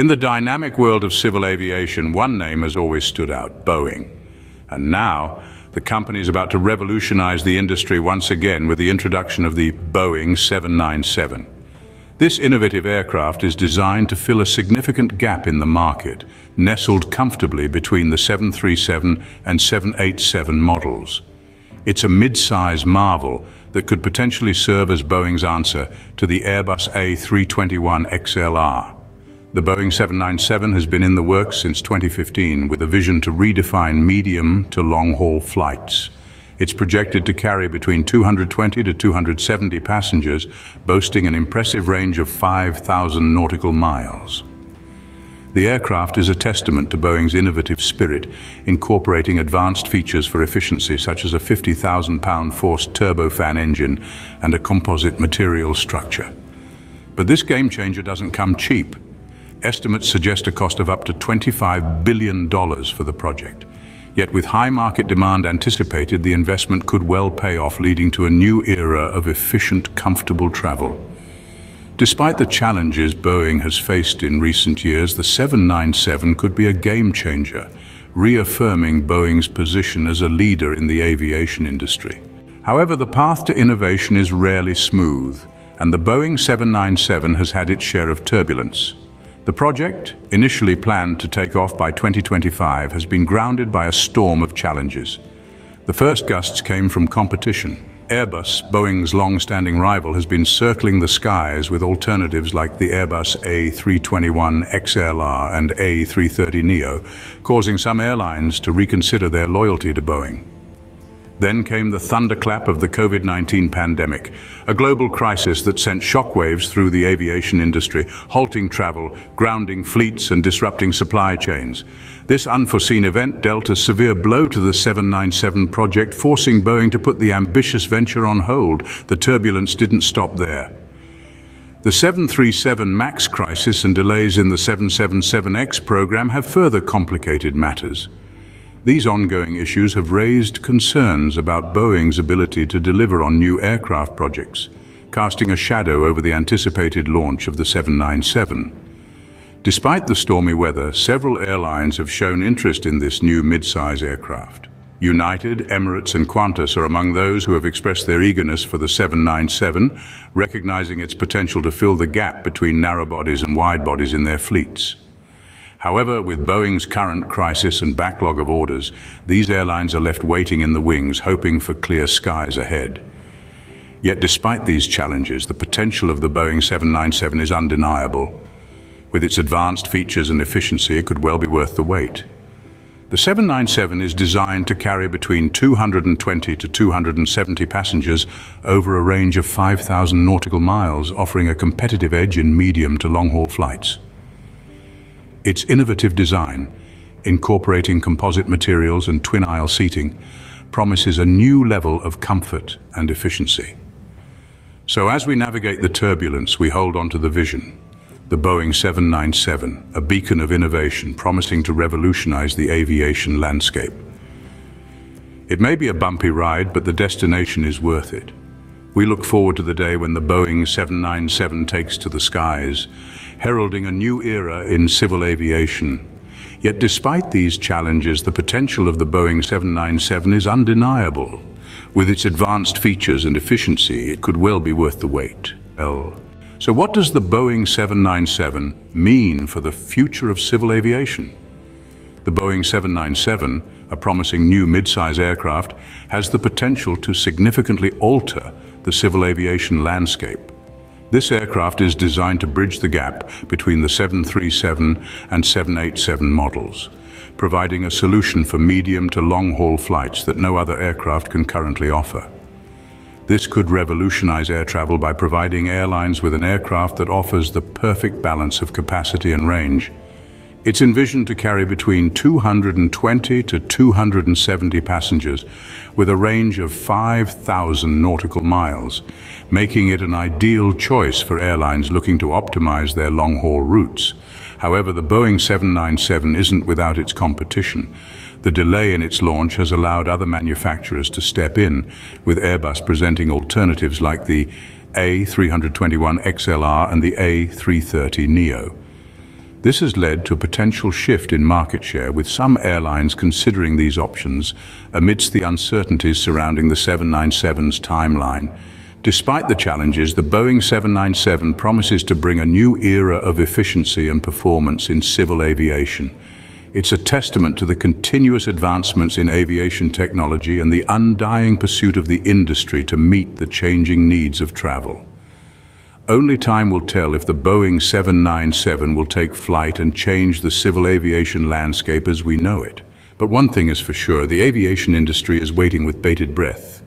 In the dynamic world of civil aviation, one name has always stood out, Boeing. And now, the company is about to revolutionize the industry once again with the introduction of the Boeing 797. This innovative aircraft is designed to fill a significant gap in the market, nestled comfortably between the 737 and 787 models. It's a mid-size marvel that could potentially serve as Boeing's answer to the Airbus A321XLR. The Boeing 797 has been in the works since 2015 with a vision to redefine medium to long-haul flights. It's projected to carry between 220 to 270 passengers, boasting an impressive range of 5,000 nautical miles. The aircraft is a testament to Boeing's innovative spirit, incorporating advanced features for efficiency such as a 50,000-pound force turbofan engine and a composite material structure. But this game changer doesn't come cheap. Estimates suggest a cost of up to $25 billion for the project. Yet with high market demand anticipated, the investment could well pay off, leading to a new era of efficient, comfortable travel. Despite the challenges Boeing has faced in recent years, the 797 could be a game changer, reaffirming Boeing's position as a leader in the aviation industry. However, the path to innovation is rarely smooth, and the Boeing 797 has had its share of turbulence. The project, initially planned to take off by 2025, has been grounded by a storm of challenges. The first gusts came from competition. Airbus, Boeing's long-standing rival, has been circling the skies with alternatives like the Airbus A321 XLR and A330neo, causing some airlines to reconsider their loyalty to Boeing. Then came the thunderclap of the COVID-19 pandemic, a global crisis that sent shockwaves through the aviation industry, halting travel, grounding fleets and disrupting supply chains. This unforeseen event dealt a severe blow to the 797 project, forcing Boeing to put the ambitious venture on hold. The turbulence didn't stop there. The 737 MAX crisis and delays in the 777X program have further complicated matters. These ongoing issues have raised concerns about Boeing's ability to deliver on new aircraft projects, casting a shadow over the anticipated launch of the 797. Despite the stormy weather, several airlines have shown interest in this new mid-size aircraft. United, Emirates and Qantas are among those who have expressed their eagerness for the 797, recognizing its potential to fill the gap between narrow bodies and wide bodies in their fleets. However, with Boeing's current crisis and backlog of orders, these airlines are left waiting in the wings, hoping for clear skies ahead. Yet despite these challenges, the potential of the Boeing 797 is undeniable. With its advanced features and efficiency, it could well be worth the wait. The 797 is designed to carry between 220 to 270 passengers over a range of 5,000 nautical miles, offering a competitive edge in medium to long-haul flights. Its innovative design, incorporating composite materials and twin-aisle seating, promises a new level of comfort and efficiency. So as we navigate the turbulence, we hold on to the vision, the Boeing 797, a beacon of innovation promising to revolutionize the aviation landscape. It may be a bumpy ride, but the destination is worth it. We look forward to the day when the Boeing 797 takes to the skies, heralding a new era in civil aviation. Yet despite these challenges, the potential of the Boeing 797 is undeniable. With its advanced features and efficiency, it could well be worth the wait. Well, so what does the Boeing 797 mean for the future of civil aviation? The Boeing 797, a promising new mid-size aircraft, has the potential to significantly alter the civil aviation landscape. This aircraft is designed to bridge the gap between the 737 and 787 models, providing a solution for medium to long-haul flights that no other aircraft can currently offer. This could revolutionize air travel by providing airlines with an aircraft that offers the perfect balance of capacity and range, it's envisioned to carry between 220 to 270 passengers with a range of 5,000 nautical miles, making it an ideal choice for airlines looking to optimize their long-haul routes. However, the Boeing 797 isn't without its competition. The delay in its launch has allowed other manufacturers to step in, with Airbus presenting alternatives like the A321XLR and the A330neo. This has led to a potential shift in market share, with some airlines considering these options amidst the uncertainties surrounding the 797's timeline. Despite the challenges, the Boeing 797 promises to bring a new era of efficiency and performance in civil aviation. It's a testament to the continuous advancements in aviation technology and the undying pursuit of the industry to meet the changing needs of travel. Only time will tell if the Boeing 797 will take flight and change the civil aviation landscape as we know it. But one thing is for sure, the aviation industry is waiting with bated breath.